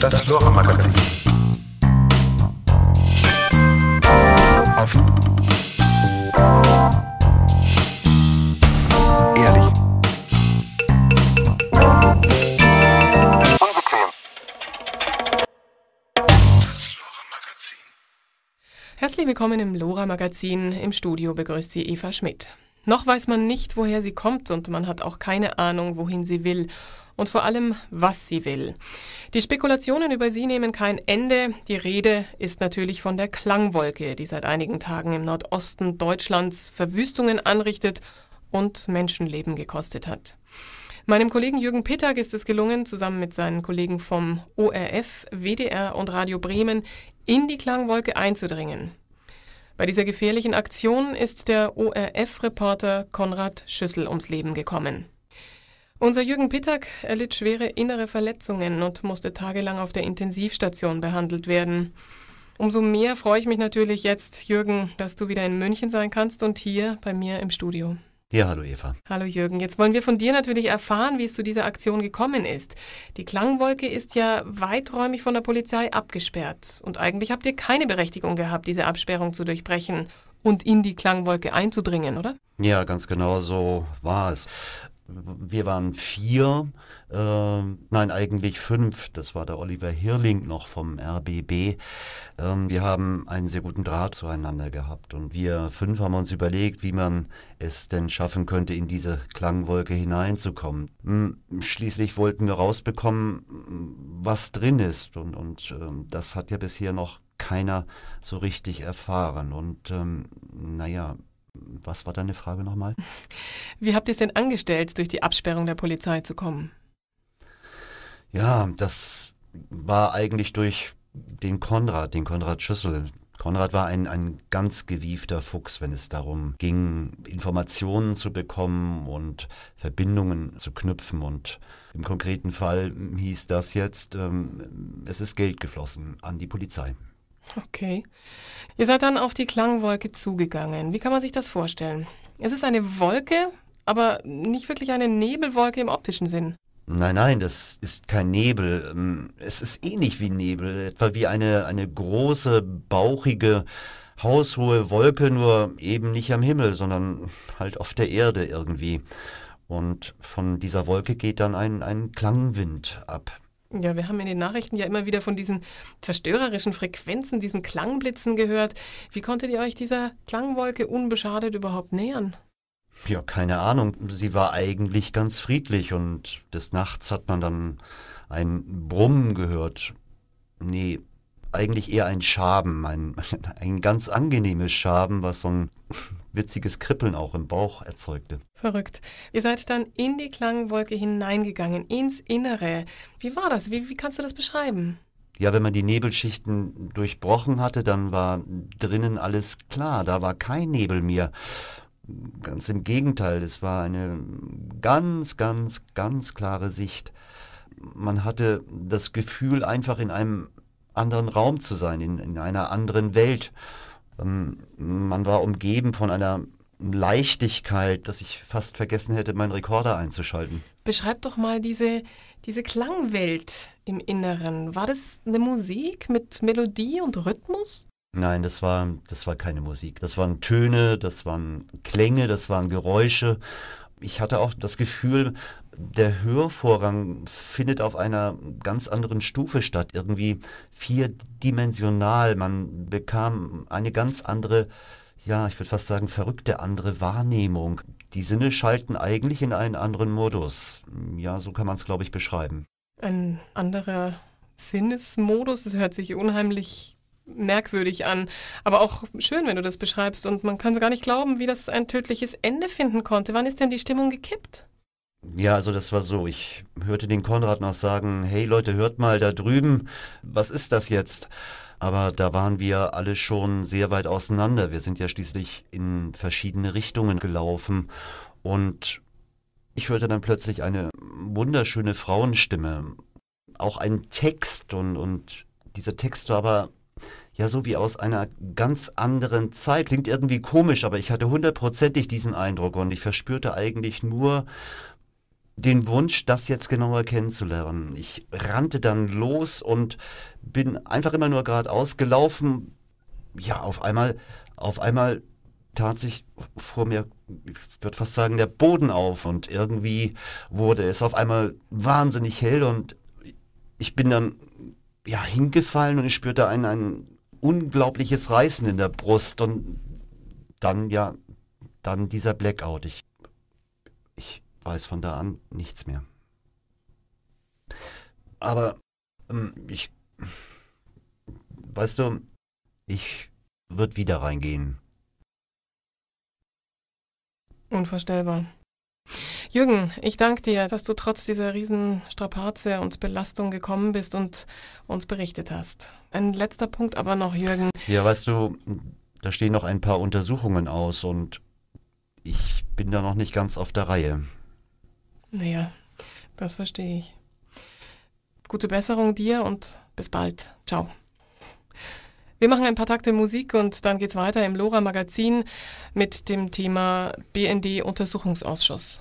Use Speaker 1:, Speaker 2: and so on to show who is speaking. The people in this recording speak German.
Speaker 1: Das Lora-Magazin. Offen. Ehrlich. Unbequem. Das Lora-Magazin.
Speaker 2: Herzlich willkommen im Lora-Magazin. Im Studio begrüßt sie Eva Schmidt. Noch weiß man nicht, woher sie kommt und man hat auch keine Ahnung, wohin sie will und vor allem, was sie will. Die Spekulationen über sie nehmen kein Ende. Die Rede ist natürlich von der Klangwolke, die seit einigen Tagen im Nordosten Deutschlands Verwüstungen anrichtet und Menschenleben gekostet hat. Meinem Kollegen Jürgen Pittag ist es gelungen, zusammen mit seinen Kollegen vom ORF, WDR und Radio Bremen in die Klangwolke einzudringen. Bei dieser gefährlichen Aktion ist der ORF-Reporter Konrad Schüssel ums Leben gekommen. Unser Jürgen Pittack erlitt schwere innere Verletzungen und musste tagelang auf der Intensivstation behandelt werden. Umso mehr freue ich mich natürlich jetzt, Jürgen, dass du wieder in München sein kannst und hier bei mir im Studio.
Speaker 3: Ja, hallo Eva.
Speaker 2: Hallo Jürgen, jetzt wollen wir von dir natürlich erfahren, wie es zu dieser Aktion gekommen ist. Die Klangwolke ist ja weiträumig von der Polizei abgesperrt und eigentlich habt ihr keine Berechtigung gehabt, diese Absperrung zu durchbrechen und in die Klangwolke einzudringen, oder?
Speaker 3: Ja, ganz genau so war es. Wir waren vier, äh, nein eigentlich fünf, das war der Oliver Hirling noch vom RBB. Ähm, wir haben einen sehr guten Draht zueinander gehabt und wir fünf haben uns überlegt, wie man es denn schaffen könnte, in diese Klangwolke hineinzukommen. Hm, schließlich wollten wir rausbekommen, was drin ist und, und äh, das hat ja bisher noch keiner so richtig erfahren. Und ähm, naja, was war deine Frage nochmal?
Speaker 2: Wie habt ihr es denn angestellt, durch die Absperrung der Polizei zu kommen?
Speaker 3: Ja, das war eigentlich durch den Konrad, den Konrad Schüssel. Konrad war ein, ein ganz gewiefter Fuchs, wenn es darum ging, Informationen zu bekommen und Verbindungen zu knüpfen. Und im konkreten Fall hieß das jetzt, ähm, es ist Geld geflossen an die Polizei.
Speaker 2: Okay. Ihr seid dann auf die Klangwolke zugegangen. Wie kann man sich das vorstellen? Es ist eine Wolke, aber nicht wirklich eine Nebelwolke im optischen Sinn.
Speaker 3: Nein, nein, das ist kein Nebel. Ähm, es ist ähnlich wie Nebel, etwa wie eine, eine große, bauchige, haushohe Wolke, nur eben nicht am Himmel, sondern halt auf der Erde irgendwie. Und von dieser Wolke geht dann ein, ein Klangwind ab.
Speaker 2: Ja, wir haben in den Nachrichten ja immer wieder von diesen zerstörerischen Frequenzen, diesen Klangblitzen gehört. Wie konntet ihr euch dieser Klangwolke unbeschadet überhaupt nähern?
Speaker 3: Ja, keine Ahnung. Sie war eigentlich ganz friedlich und des Nachts hat man dann ein Brummen gehört. Nee, eigentlich eher ein Schaben, ein, ein ganz angenehmes Schaben, was so ein witziges Kribbeln auch im Bauch erzeugte.
Speaker 2: Verrückt. Ihr seid dann in die Klangwolke hineingegangen, ins Innere. Wie war das? Wie, wie kannst du das beschreiben?
Speaker 3: Ja, wenn man die Nebelschichten durchbrochen hatte, dann war drinnen alles klar. Da war kein Nebel mehr. Ganz im Gegenteil, es war eine ganz, ganz, ganz klare Sicht. Man hatte das Gefühl, einfach in einem anderen Raum zu sein, in, in einer anderen Welt. Ähm, man war umgeben von einer Leichtigkeit, dass ich fast vergessen hätte, meinen Rekorder einzuschalten.
Speaker 2: Beschreib doch mal diese, diese Klangwelt im Inneren. War das eine Musik mit Melodie und Rhythmus?
Speaker 3: Nein, das war, das war keine Musik. Das waren Töne, das waren Klänge, das waren Geräusche. Ich hatte auch das Gefühl, der Hörvorgang findet auf einer ganz anderen Stufe statt, irgendwie vierdimensional. Man bekam eine ganz andere, ja, ich würde fast sagen, verrückte andere Wahrnehmung. Die Sinne schalten eigentlich in einen anderen Modus. Ja, so kann man es, glaube ich, beschreiben.
Speaker 2: Ein anderer Sinnesmodus, das hört sich unheimlich merkwürdig an, aber auch schön, wenn du das beschreibst und man kann gar nicht glauben, wie das ein tödliches Ende finden konnte. Wann ist denn die Stimmung gekippt?
Speaker 3: Ja, also das war so. Ich hörte den Konrad noch sagen, hey Leute, hört mal da drüben, was ist das jetzt? Aber da waren wir alle schon sehr weit auseinander. Wir sind ja schließlich in verschiedene Richtungen gelaufen. Und ich hörte dann plötzlich eine wunderschöne Frauenstimme. Auch ein Text und, und dieser Text war aber ja so wie aus einer ganz anderen Zeit. Klingt irgendwie komisch, aber ich hatte hundertprozentig diesen Eindruck und ich verspürte eigentlich nur den Wunsch, das jetzt genauer kennenzulernen. Ich rannte dann los und bin einfach immer nur geradeaus gelaufen. Ja, auf einmal, auf einmal tat sich vor mir, ich würde fast sagen, der Boden auf und irgendwie wurde es auf einmal wahnsinnig hell und ich bin dann ja hingefallen und ich spürte ein, ein unglaubliches Reißen in der Brust und dann ja, dann dieser Blackout. Ich, weiß von da an nichts mehr. Aber ähm, ich, weißt du, ich würde wieder reingehen.
Speaker 2: Unvorstellbar. Jürgen, ich danke dir, dass du trotz dieser riesen Strapaze und Belastung gekommen bist und uns berichtet hast. Ein letzter Punkt aber noch, Jürgen.
Speaker 3: Ja, weißt du, da stehen noch ein paar Untersuchungen aus und ich bin da noch nicht ganz auf der Reihe.
Speaker 2: Naja, das verstehe ich. Gute Besserung dir und bis bald. Ciao. Wir machen ein paar Takte Musik und dann geht's weiter im Lora Magazin mit dem Thema BND Untersuchungsausschuss.